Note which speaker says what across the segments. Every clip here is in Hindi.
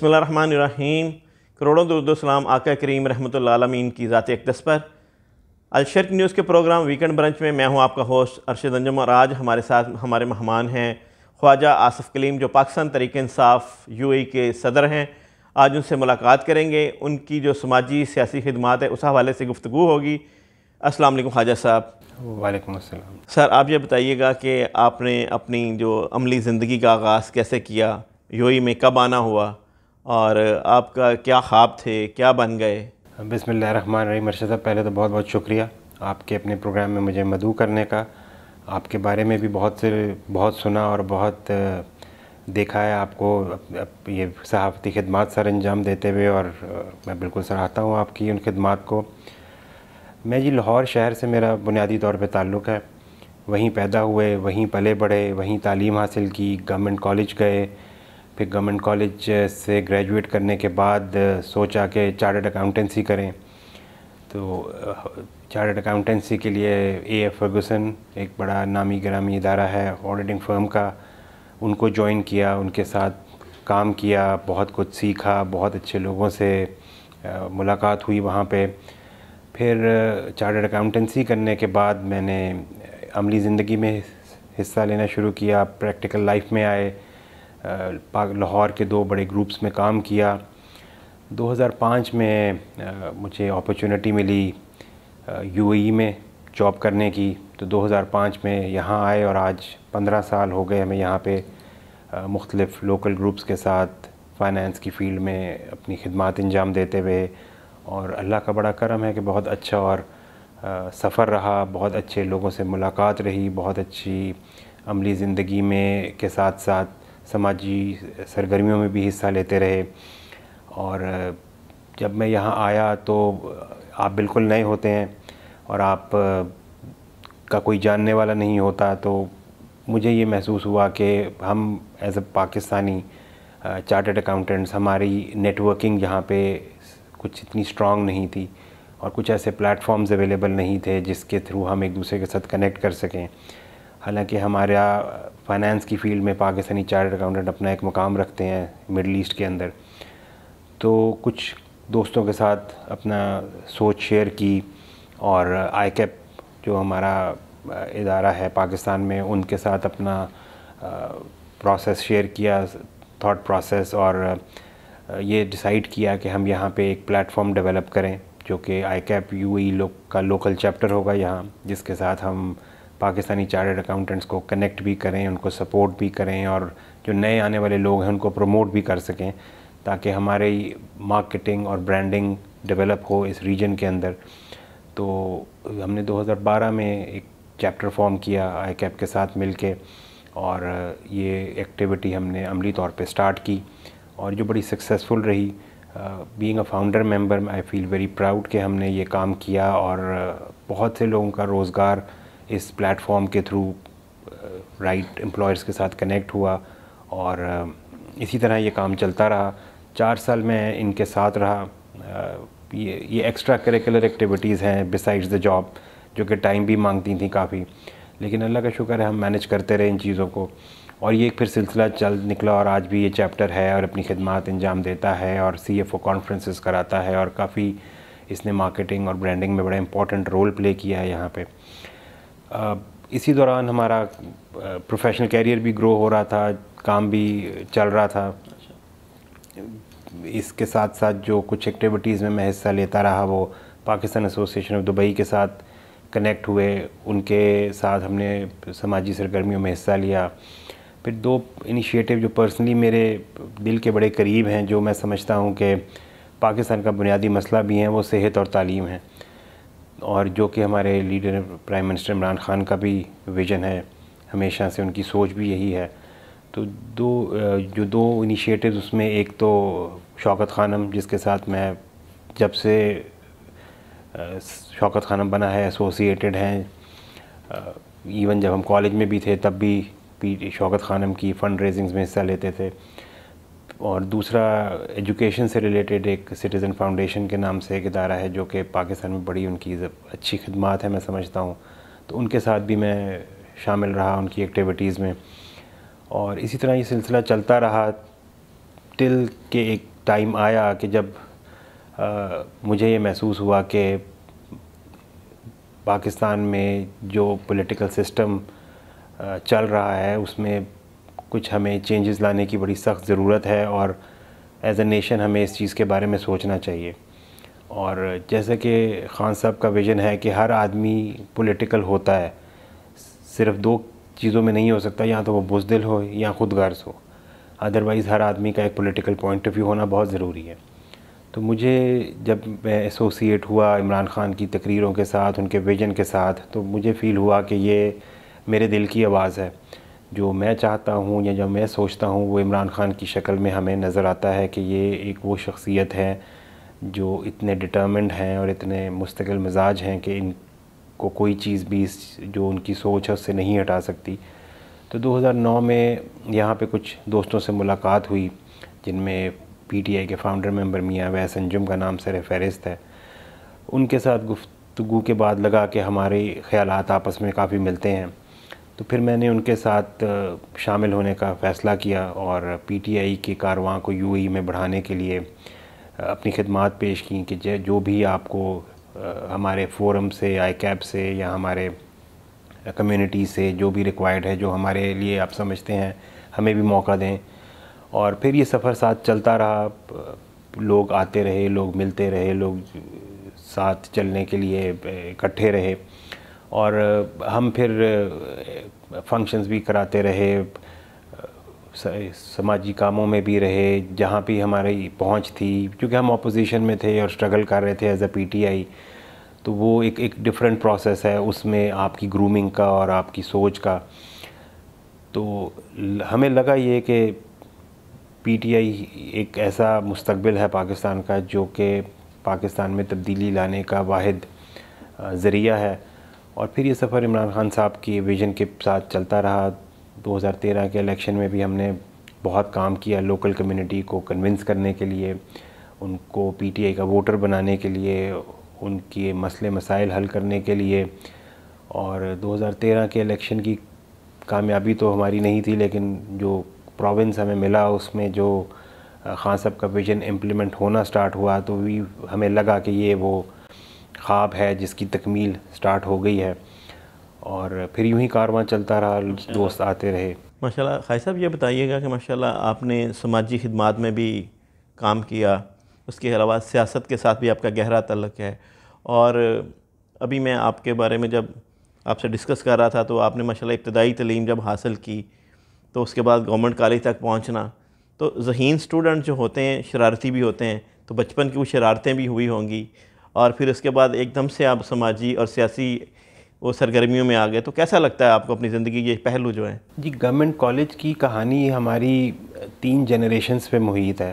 Speaker 1: बसमीम करोड़ों दुरुद्सलाम आका करीम रहमतुल्लामीन की ज़ात अकदस पर। अलशर्क न्यूज़ के प्रोग्राम वीकेंड ब्रंच में मैं हूँ आपका होस्ट अरशद अंजम और आज हमारे साथ हमारे मेहमान हैं ख्वाजा आसफ़ कलीम जो पाकिस्तान तरीक इंसाफ यू के सदर हैं। आज उनसे मुलाकात करेंगे। उनकी जो समाजी सियासी खदमात है उस हवाले से गुफ्तु होगी। अस्सलाम ख्वाजा साहब।
Speaker 2: वालेकुम अस्सलाम।
Speaker 1: सर आप ये बताइएगा कि आपने अपनी जो अमली ज़िंदगी का आगाज़ कैसे किया? यू में कब आना हुआ? और आपका क्या ख्वाब थे, क्या बन गए?
Speaker 2: बिसमीम मर्शद साहब, पहले तो बहुत बहुत शुक्रिया आपके अपने प्रोग्राम में मुझे मदू करने का। आपके बारे में भी बहुत से, बहुत सुना और बहुत देखा है आपको ये सहाफ़ती खदमात सर अंजाम देते हुए और मैं बिल्कुल सराहता हूँ आपकी उन खदमात को। मैं जी लाहौर शहर से मेरा बुनियादी तौर पे ताल्लुक़ है। वहीं पैदा हुए, वहीं पले बढ़े, वहीं तालीम हासिल की, गवर्नमेंट कॉलेज गए फिर गवर्नमेंट कॉलेज से ग्रेजुएट करने के बाद सोचा कि चार्टर्ड अकाउंटेंसी करें। तो चार्टर्ड अकाउंटेंसी के लिए ए एफ़ फर्गूसन एक बड़ा नामी ग्रामी इदारा है ऑडिटिंग फर्म का, उनको ज्वाइन किया, उनके साथ काम किया, बहुत कुछ सीखा, बहुत अच्छे लोगों से मुलाकात हुई वहाँ पे। फिर चार्टर्ड अकाउंटेंसी करने के बाद मैंने अमली ज़िंदगी में हिस्सा लेना शुरू किया, प्रैक्टिकल लाइफ में आए। लाहौर के दो बड़े ग्रुप्स में काम किया। 2005 में मुझे अपॉर्चुनिटी मिली यूएई में जॉब करने की। तो 2005 में यहाँ आए और आज 15 साल हो गए हमें यहाँ पे मुख्तलिफ़ लोकल ग्रुप्स के साथ फाइनेंस की फ़ील्ड में अपनी खदमात अंजाम देते हुए। और अल्लाह का बड़ा करम है कि बहुत अच्छा और सफ़र रहा, बहुत अच्छे लोगों से मुलाकात रही, बहुत अच्छी अमली ज़िंदगी में के साथ साथ समाजी सरगर्मियों में भी हिस्सा लेते रहे। और, जब मैं यहाँ आया तो आप बिल्कुल नए होते हैं और आप, का कोई जानने वाला नहीं होता तो मुझे ये महसूस हुआ कि हम as a Pakistani chartered accountants हमारी नेटवर्किंग यहाँ पे कुछ इतनी स्ट्रांग नहीं थी और कुछ ऐसे प्लेटफॉर्म्स अवेलेबल नहीं थे जिसके थ्रू हम एक दूसरे के साथ कनेक्ट कर सकें। हालाँकि हमारा फाइनेंस की फ़ील्ड में पाकिस्तानी चार्टर्ड अकाउंटेंट अपना एक मुकाम रखते हैं मिडल ईस्ट के अंदर। तो कुछ दोस्तों के साथ अपना सोच शेयर की और आई कैप जो हमारा इदारा है पाकिस्तान में, उनके साथ अपना प्रोसेस शेयर किया थॉट प्रोसेस और ये डिसाइड किया कि हम यहाँ पे एक प्लेटफॉर्म डेवलप करें, जो कि आई कैप यू ई का लोकल चैप्टर होगा यहाँ, जिसके साथ हम पाकिस्तानी चार्टर्ड अकाउंटेंट्स को कनेक्ट भी करें, उनको सपोर्ट भी करें और जो नए आने वाले लोग हैं उनको प्रमोट भी कर सकें, ताकि हमारी मार्केटिंग और ब्रांडिंग डेवलप हो इस रीजन के अंदर। तो हमने 2012 में एक चैप्टर फॉर्म किया आई कैप के साथ मिल और ये एक्टिविटी हमने अमली तौर पे स्टार्ट की, और जो बड़ी सक्सेसफुल रही being a founder member I feel very proud कि हमने ये काम किया, और बहुत से लोगों का रोज़गार इस प्लेटफॉर्म के थ्रू राइट एम्प्लॉयर्स के साथ कनेक्ट हुआ और इसी तरह ये काम चलता रहा। चार साल में इनके साथ रहा। ये ये एक्स्ट्रा करिकुलर एक्टिविटीज़ हैं बिसाइड्स द जॉब जो कि टाइम भी मांगती थी काफ़ी। लेकिन अल्लाह का शुक्र है, हम मैनेज करते रहे इन चीज़ों को। और ये एक फिर सिलसिला चल निकला और आज भी ये चैप्टर है और अपनी खदमात अंजाम देता है और सी एफ़ ओ कॉन्फ्रेंसेस कराता है और काफ़ी इसने मार्केटिंग और ब्रांडिंग में बड़ा इंपॉर्टेंट रोल प्ले किया है यहाँ पे। इसी दौरान हमारा प्रोफेशनल कैरियर भी ग्रो हो रहा था, काम भी चल रहा था। इसके साथ साथ जो कुछ एक्टिविटीज़ में मैं हिस्सा लेता रहा वो पाकिस्तान एसोसिएशन ऑफ़ दुबई के साथ कनेक्ट हुए। उनके साथ हमने समाजी सरगर्मियों में हिस्सा लिया। फिर दो इनिशिएटिव जो पर्सनली मेरे दिल के बड़े करीब हैं, जो मैं समझता हूँ कि पाकिस्तान का बुनियादी मसला भी हैं, वो सेहत और तालीम है। और जो कि हमारे leader prime minister Imran Khan का भी विज़न है, हमेशा से उनकी सोच भी यही है। तो दो जो दो इनिशिएटिव उसमें, एक तो शौकत खानम जिसके साथ मैं जब से शौकत खानम बना है एसोसिएटेड हैं इवन जब हम कॉलेज में भी थे, तब भी शौकत खानम की फ़ंड रेजिंग्स में हिस्सा लेते थे। और दूसरा एजुकेशन से रिलेटेड एक सिटीज़न फाउंडेशन के नाम से एक इदारा है जो कि पाकिस्तान में बड़ी उनकी अच्छी खदमात है मैं समझता हूँ। तो उनके साथ भी मैं शामिल रहा उनकी एक्टिविटीज़ में। और इसी तरह ये सिलसिला चलता रहा टिल के एक टाइम आया कि जब आ, मुझे ये महसूस हुआ कि पाकिस्तान में जो पॉलिटिकल सिस्टम चल रहा है उसमें कुछ हमें चेंजेस लाने की बड़ी सख्त ज़रूरत है और एज ए नेशन हमें इस चीज़ के बारे में सोचना चाहिए। और जैसे कि खान साहब का विज़न है कि हर आदमी पॉलिटिकल होता है, सिर्फ़ दो चीज़ों में नहीं हो सकता, या तो वो बुजदिल हो या खुद गर्ज हो। अदरवाइज़ हर आदमी का एक पॉलिटिकल पॉइंट ऑफ़ व्यू होना बहुत ज़रूरी है। तो मुझे जब मैं एसोसिएट हुआ इमरान ख़ान की तकरीरों के साथ, उनके विजन के साथ तो मुझे फ़ील हुआ कि ये मेरे दिल की आवाज़ है। जो मैं चाहता हूँ या जो मैं सोचता हूँ, वो इमरान ख़ान की शक्ल में हमें नज़र आता है कि ये एक वो शख्सियत है जो इतने डिटर्मेंट हैं और इतने मुस्तकिल मिजाज हैं कि इनको कोई चीज़ भी जो उनकी सोच है उससे नहीं हटा सकती। तो 2009 में यहाँ पे कुछ दोस्तों से मुलाकात हुई, जिनमें पीटीआई के फाउंडर मेंबर मियाँ वैस अंजुम का नाम सर फ़हरिस्त है। उनके साथ गुफ्तु के बाद लगा कि हमारे ख्याल आपस में काफ़ी मिलते हैं। तो फिर मैंने उनके साथ शामिल होने का फ़ैसला किया और पीटीआई के कारवां को यूएई में बढ़ाने के लिए अपनी खदमात पेश की कि जो भी आपको हमारे फोरम से आई कैब से या हमारे कम्युनिटी से जो भी रिक्वायर्ड है, जो हमारे लिए आप समझते हैं, हमें भी मौका दें। और फिर ये सफ़र साथ चलता रहा लोग आते रहे, लोग मिलते रहे, लोग साथ चलने के लिए इकट्ठे रहे। और हम फिर फ़ंक्शंस भी कराते रहे समाजी कामों में भी रहे, जहाँ भी हमारी पहुँच थी, क्योंकि हम अपोजिशन में थे और स्ट्रगल कर रहे थे एज अ पीटीआई तो वो एक एक डिफरेंट प्रोसेस है उसमें आपकी ग्रूमिंग का और आपकी सोच का। तो हमें लगा ये कि पीटीआई एक ऐसा मुस्तबिल है पाकिस्तान का, जो कि पाकिस्तान में तब्दीली लाने का वाद ज़रिया है। और फिर ये सफ़र इमरान खान साहब की विज़न के साथ चलता रहा। 2013 के इलेक्शन में भी हमने बहुत काम किया लोकल कम्युनिटी को कन्विंस करने के लिए, उनको पीटीआई का वोटर बनाने के लिए, उनके मसले मसाइल हल करने के लिए। और 2013 के इलेक्शन की कामयाबी तो हमारी नहीं थी, लेकिन जो प्रोविंस हमें मिला, उसमें जो खान साहब का विज़न इम्प्लीमेंट होना स्टार्ट हुआ तो भी हमें लगा कि ये वो ख्वाब है जिसकी तकमील स्टार्ट हो गई है और फिर यूँ ही कारवां चलता रहा दोस्त आते रहे।
Speaker 1: माशाल्लाह खाई साहब ये बताइएगा कि माशाल्लाह आपने समाजी खदमात में भी काम किया उसके अलावा सियासत के साथ भी आपका गहरा तल्लक है। और अभी मैं आपके बारे में जब आपसे डिस्कस कर रहा था तो आपने माशाल्लाह इब्तदाई तलीम जब हासिल की तो उसके बाद गवर्नमेंट कॉलेज तक पहुँचना तो जहीन स्टूडेंट जो होते हैं शरारती भी होते हैं तो बचपन की वो शरारतें भी हुई होंगी और फिर उसके बाद एकदम से आप समाजी और सियासी वो सरगर्मियों में आ गए। तो कैसा लगता है आपको अपनी ज़िंदगी, ये पहलू जो है?
Speaker 2: जी, गवर्नमेंट कॉलेज की कहानी हमारी तीन जनरेशन्स पे मुहित है।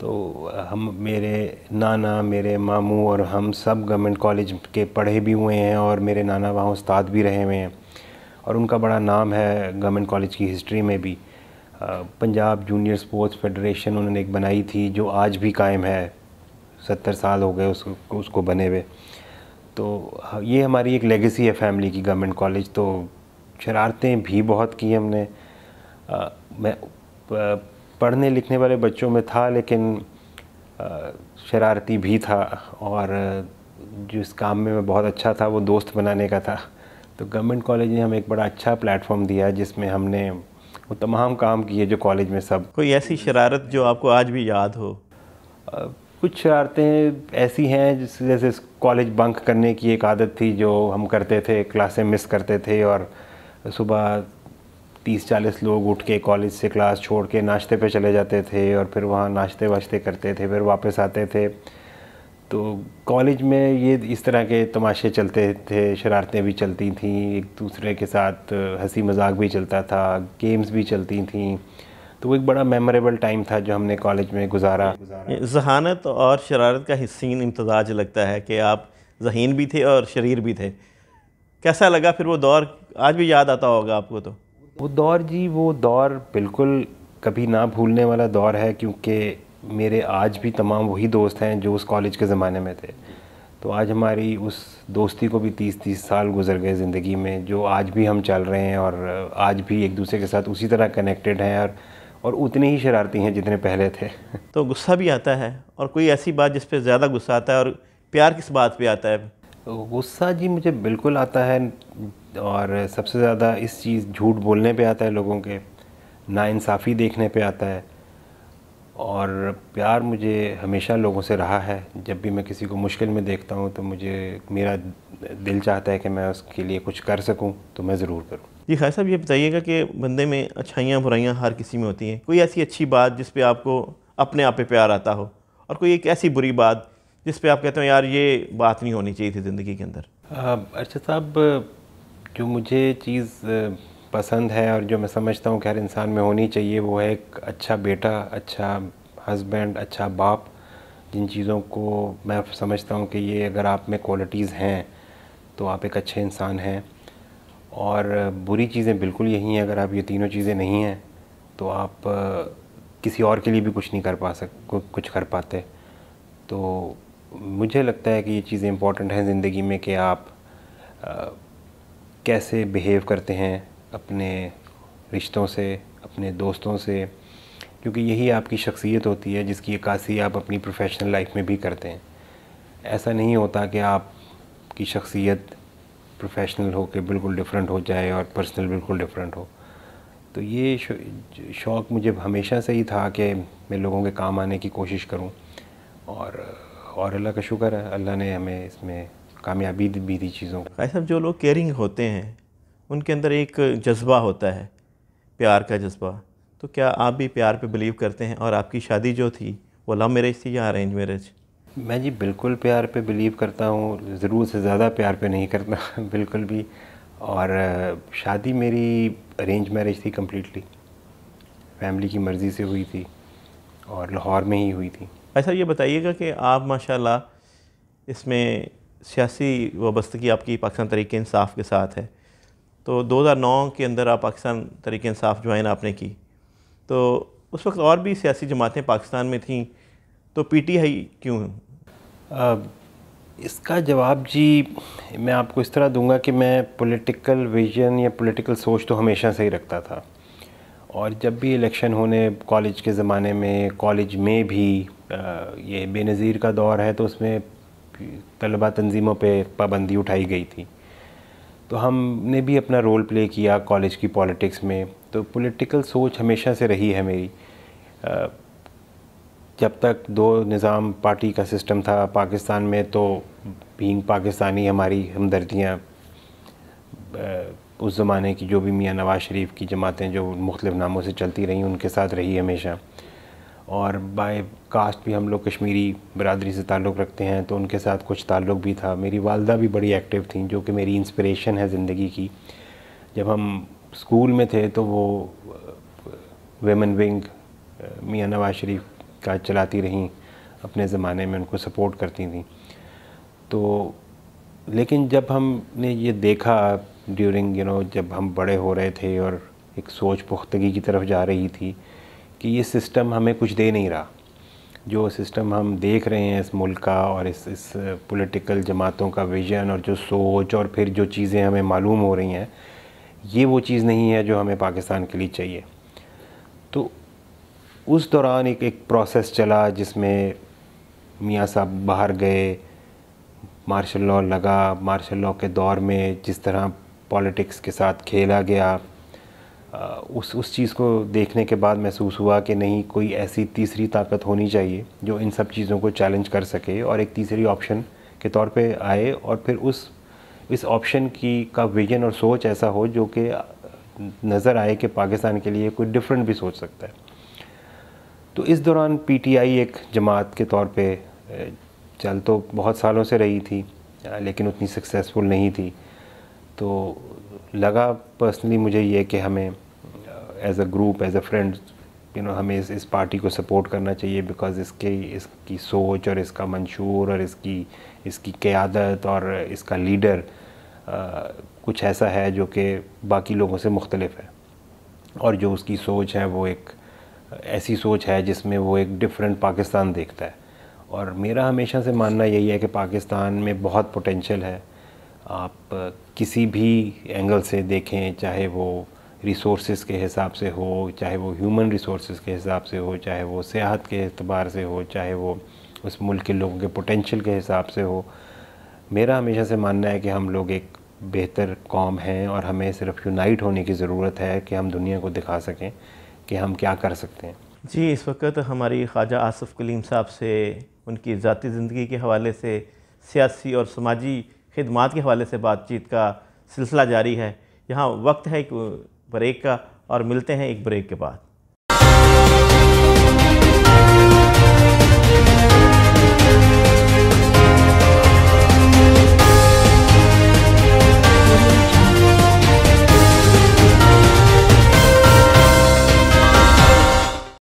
Speaker 2: तो हम, मेरे नाना, मेरे मामू और हम सब गवर्नमेंट कॉलेज के पढ़े भी हुए हैं और मेरे नाना वहाँ उस्ताद भी रहे हुए हैं। और उनका बड़ा नाम है गवर्नमेंट कॉलेज की हिस्ट्री में भी। पंजाब जूनियर स्पोर्ट्स फेडरेशन उन्होंने एक बनाई थी जो आज भी कायम है। सत्तर साल हो गए उसको उसको बने हुए। तो ये हमारी एक लेगेसी है फैमिली की गवर्नमेंट कॉलेज तो शरारतें भी बहुत की हमने। आ, मैं पढ़ने लिखने वाले बच्चों में था लेकिन आ, शरारती भी था। और जिस काम में मैं बहुत अच्छा था वो दोस्त बनाने का था। तो गवर्नमेंट कॉलेज ने हमें एक बड़ा अच्छा प्लेटफॉर्म दिया जिसमें हमने वो तमाम काम किए जो कॉलेज में सब।
Speaker 1: कोई ऐसी शरारत जो आपको आज भी याद हो?
Speaker 2: कुछ शरारतें ऐसी हैं जैसे जैसे कॉलेज बंक करने की एक आदत थी जो हम करते थे, क्लासें मिस करते थे और सुबह तीस चालीस लोग उठ के कॉलेज से क्लास छोड़ के नाश्ते पे चले जाते थे और फिर वहाँ नाश्ते वाश्ते करते थे, फिर वापस आते थे। तो कॉलेज में ये इस तरह के तमाशे चलते थे, शरारतें भी चलती थी, एक दूसरे के साथ हँसी मज़ाक भी चलता था, गेम्स भी चलती थी। तो वो एक बड़ा मेमोरेबल टाइम था जो हमने कॉलेज में गुजारा।
Speaker 1: जहानत और शरारत का हिस्सीन इम्तजाज लगता है कि आप जहीन भी थे और शरीर भी थे। कैसा लगा फिर वो दौर? आज भी याद आता होगा आपको तो।
Speaker 2: वो दौर जी वो दौर बिल्कुल कभी ना भूलने वाला दौर है क्योंकि मेरे आज भी तमाम वही दोस्त हैं जो उस कॉलेज के ज़माने में थे। तो आज हमारी उस दोस्ती को भी तीस तीस साल गुजर गए ज़िंदगी में जो आज भी हम चल रहे हैं और आज भी एक दूसरे के साथ उसी तरह कनेक्टेड हैं और और उतने ही शरारती हैं जितने पहले थे।
Speaker 1: तो गुस्सा भी आता है और कोई ऐसी बात जिस पर ज़्यादा गुस्सा आता है और प्यार किस बात पर आता है?
Speaker 2: गुस्सा जी मुझे बिल्कुल आता है और सबसे ज़्यादा इस चीज़ झूठ बोलने पे आता है लोगों के नाइंसाफ़ी देखने पे आता है। और प्यार मुझे हमेशा लोगों से रहा है। जब भी मैं किसी को मुश्किल में देखता हूँ तो मुझे मेरा दिल चाहता है कि मैं उसके लिए कुछ कर सकूँ तो मैं ज़रूर करूँ।
Speaker 1: जी खाई साहब ये बताइएगा कि बंदे में अच्छाइयाँ बुराइयाँ हर किसी में होती हैं। कोई ऐसी अच्छी बात जिस पर आपको अपने आप पे प्यार आता हो? और कोई एक ऐसी बुरी बात जिस पे आप कहते हो यार ये बात नहीं होनी चाहिए थी ज़िंदगी के अंदर
Speaker 2: अच्छा साहब जो मुझे चीज़ पसंद है और जो मैं समझता हूँ कि हर इंसान में होनी चाहिए वो है एक अच्छा बेटा अच्छा हस्बैंड अच्छा बाप जिन चीज़ों को मैं समझता हूँ कि ये अगर आप में क्वालिटीज़ हैं तो आप एक अच्छे इंसान हैं। और बुरी चीज़ें बिल्कुल यही हैं अगर आप ये तीनों चीज़ें नहीं हैं तो आप किसी और के लिए भी कुछ नहीं कर पा सक कुछ कर पाते। तो मुझे लगता है कि ये चीज़ें इंपॉर्टेंट हैं ज़िंदगी में कि आप आ, कैसे बिहेव करते हैं अपने रिश्तों से, अपने दोस्तों से, क्योंकि यही आपकी शख्सियत होती है जिसकी अक्सी आप अपनी प्रोफेशनल लाइफ में भी करते हैं। ऐसा नहीं होता कि आपकी शख्सियत प्रोफेशनल हो के बिल्कुल डिफरेंट हो जाए और पर्सनल बिल्कुल डिफरेंट हो। तो ये शौक़ मुझे हमेशा से ही था कि मैं लोगों के काम आने की कोशिश करूँ और और अल्लाह का शुक्र है, अल्लाह ने हमें इसमें कामयाबी भी दी चीज़ों को।
Speaker 1: साहब, जो लोग केयरिंग होते हैं उनके अंदर एक जज्बा होता है प्यार का जज्बा। तो क्या आप भी प्यार पे बिलीव करते हैं? और आपकी शादी जो थी वो लव मैरिज थी या अरेंज मैरिज
Speaker 2: मैं जी बिल्कुल प्यार पे बिलीव करता हूँ ज़रूर से ज़्यादा प्यार पे नहीं करता बिल्कुल भी। और शादी मेरी अरेंज मैरिज थी कम्प्लीटली फैमिली की मर्ज़ी से हुई थी और लाहौर में ही हुई थी।
Speaker 1: ऐसा ये बताइएगा कि आप माशाल्लाह इसमें सियासी वाबस्तगी आपकी पाकिस्तान तरीक इंसाफ के साथ है। तो 2009 के अंदर आप पाकिस्तान तरीक इंसाफ ज्वाइन आपने की। तो उस वक्त और भी सियासी जमातें पाकिस्तान में थीं तो पीटीआई क्यों?
Speaker 2: आ, इसका जवाब जी मैं आपको इस तरह दूँगा कि मैं पॉलिटिकल विजन या पॉलिटिकल सोच तो हमेशा से ही रखता था। और जब भी इलेक्शन होने कॉलेज के ज़माने में कॉलेज में भी ये बेनज़ीर का दौर है तो उसमें तलबा तंजीमों पे पाबंदी उठाई गई थी। तो हमने भी अपना रोल प्ले किया कॉलेज की पॉलिटिक्स में। तो पॉलिटिकल सोच हमेशा से रही है मेरी। जब तक दो निज़ाम पार्टी का सिस्टम था पाकिस्तान में तो बींग पाकिस्तानी हमारी हमदर्दियाँ उस ज़माने की जो भी मियाँ नवाज़ शरीफ की जमातें जो मुख्तलिफ़ नामों से चलती रहीं, उनके साथ रही हमेशा। और बाय कास्ट भी हम लोग कश्मीरी बरदरी से ताल्लुक़ रखते हैं तो उनके साथ कुछ ताल्लुक़ भी था। मेरी वालदा भी बड़ी एक्टिव थी, जो कि मेरी इंस्पिरेशन है ज़िंदगी की। जब हम स्कूल में थे तो वो वेमन विंग मियाँ नवाज़ शरीफ का चलाती रहीं, अपने ज़माने में उनको सपोर्ट करती थी। तो लेकिन जब हमने ये देखा ड्यूरिंग यू नो जब हम बड़े हो रहे थे और एक सोच पुख्तगी की तरफ़ जा रही थी कि ये सिस्टम हमें कुछ दे नहीं रहा। जो सिस्टम हम देख रहे हैं इस मुल्क का और इस इस पॉलिटिकल जमातों का विजन और जो सोच और फिर जो चीज़ें हमें मालूम हो रही हैं, ये वो चीज़ नहीं है जो हमें पाकिस्तान के लिए चाहिए। तो उस दौरान एक एक प्रोसेस चला जिसमें मियाँ साहब बाहर गए मार्शल लॉ लगा। मार्शल लॉ के दौर में जिस तरह पॉलिटिक्स के साथ खेला गया उस उस चीज़ को देखने के बाद महसूस हुआ कि नहीं, कोई ऐसी तीसरी ताकत होनी चाहिए जो इन सब चीज़ों को चैलेंज कर सके और एक तीसरी ऑप्शन के तौर पे आए और फिर उस, इस ऑप्शन की, का विजन और सोच ऐसा हो जो कि नज़र आए कि पाकिस्तान के लिए कोई डिफरेंट भी सोच सकता है। तो इस दौरान पीटीआई एक जमात के तौर पे चल तो बहुत सालों से रही थी लेकिन उतनी सक्सेसफुल नहीं थी। तो लगा पर्सनली मुझे ये कि हमें as a group as a friend you know हमें इस, इस पार्टी को सपोर्ट करना चाहिए बिकॉज़ इसके इसकी सोच और इसका मंशूर और इसकी इसकी क़्यादत और इसका लीडर आ, कुछ ऐसा है जो कि बाकी लोगों से मुख्तलफ है। और जो उसकी सोच है वो एक ऐसी सोच है जिसमें वो एक डिफरेंट पाकिस्तान देखता है। और मेरा हमेशा से मानना यही है कि पाकिस्तान में बहुत पोटेंशियल है। आप किसी भी एंगल से देखें चाहे वो रिसोर्स के हिसाब से हो, चाहे वो ह्यूमन रिसोर्स के हिसाब से हो, चाहे वो सेहत के अतबार से हो, चाहे वो उस मुल्क के लोगों के पोटेंशियल के हिसाब से हो, मेरा हमेशा से मानना है कि हम लोग एक बेहतर कौम हैं और हमें सिर्फ़ यूनाइट होने की ज़रूरत है कि हम दुनिया को दिखा सकें कि हम क्या कर सकते हैं।
Speaker 1: जी, इस वक्त हमारी ख्वाजा आसफ़ कलीम साहब से, उनकी ज़ाती ज़िंदगी के हवाले से, सियासी और समाजी खदमात के हवाले से बातचीत का सिलसिला जारी है। यहाँ वक्त है एक ब्रेक का और मिलते हैं एक ब्रेक के बाद।